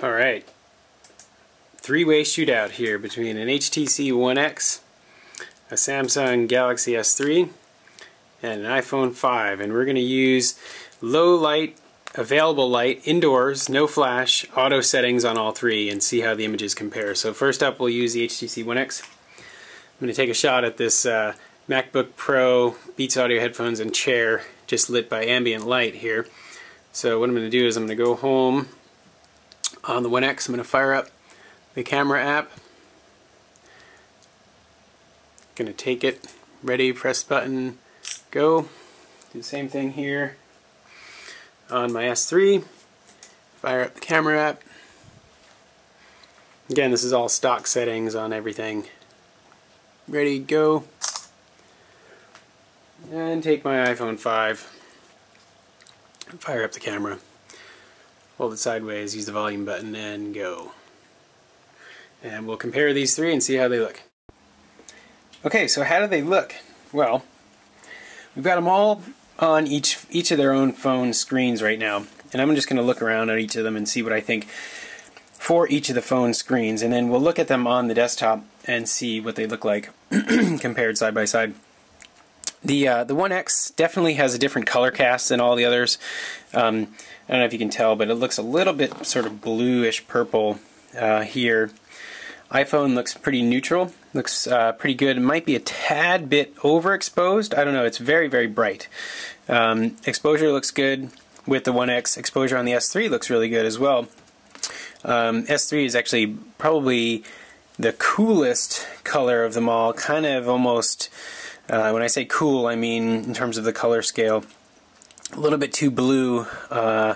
All right, three-way shootout here between an HTC One X, a Samsung Galaxy S3, and an iPhone 5. And we're going to use low light, available light, indoors, no flash, auto settings on all three, and see how the images compare. So first up, we'll use the HTC One X. I'm going to take a shot at this uh, MacBook Pro Beats Audio headphones and chair, just lit by ambient light here. So what I'm going to do is I'm going to go home on the One X. I'm going to fire up the camera app. Going to take it, ready, press button, go. Do the same thing here on my S3. Fire up the camera app. Again, this is all stock settings on everything. Ready, go. And take my iPhone 5. Fire up the camera hold it sideways, use the volume button, and go. And we'll compare these three and see how they look. Okay, so how do they look? Well, we've got them all on each each of their own phone screens right now. And I'm just going to look around at each of them and see what I think for each of the phone screens. And then we'll look at them on the desktop and see what they look like compared side by side. The uh, the One X definitely has a different color cast than all the others. Um, I don't know if you can tell, but it looks a little bit sort of bluish purple uh, here. iPhone looks pretty neutral, looks uh, pretty good. It might be a tad bit overexposed. I don't know. It's very very bright. Um, exposure looks good with the One X. Exposure on the S3 looks really good as well. Um, S3 is actually probably the coolest color of them all. Kind of almost uh, when I say cool, I mean in terms of the color scale, a little bit too blue uh,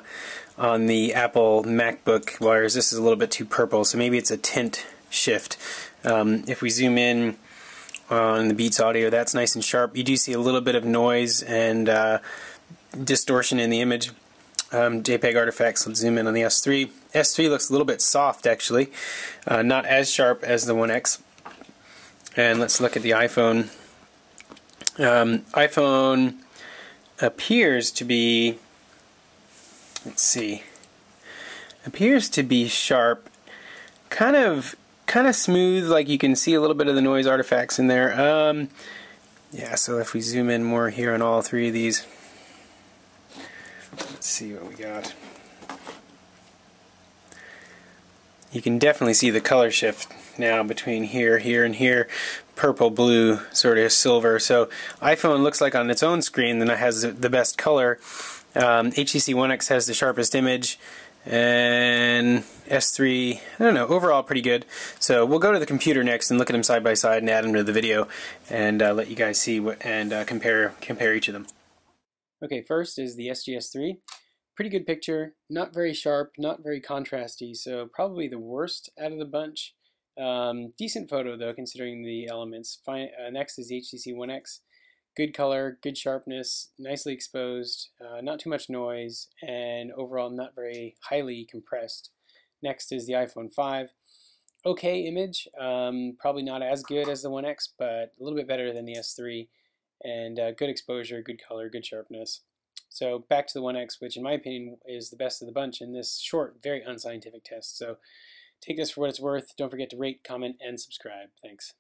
on the Apple MacBook, whereas this is a little bit too purple, so maybe it's a tint shift. Um, if we zoom in on the Beats audio, that's nice and sharp. You do see a little bit of noise and uh, distortion in the image. Um, JPEG artifacts, let's zoom in on the S3. S3 looks a little bit soft actually, uh, not as sharp as the One X. And let's look at the iPhone um, iPhone appears to be, let's see, appears to be sharp, kind of kind of smooth, like you can see a little bit of the noise artifacts in there. Um, yeah, so if we zoom in more here on all three of these, let's see what we got. You can definitely see the color shift now between here, here, and here purple, blue, sort of silver. So iPhone looks like on its own screen then it has the best color. Um, HTC One X has the sharpest image, and S3, I don't know, overall pretty good. So we'll go to the computer next and look at them side by side and add them to the video and uh, let you guys see what and uh, compare compare each of them. Okay, first is the SGS3. Pretty good picture, not very sharp, not very contrasty, so probably the worst out of the bunch. Um, decent photo though, considering the elements. Fine, uh, next is the HTC One X. Good color, good sharpness, nicely exposed, uh, not too much noise, and overall not very highly compressed. Next is the iPhone 5. Okay image, um, probably not as good as the One X, but a little bit better than the S3. And uh, good exposure, good color, good sharpness. So back to the One X, which in my opinion is the best of the bunch in this short, very unscientific test. So Take this for what it's worth. Don't forget to rate, comment, and subscribe. Thanks.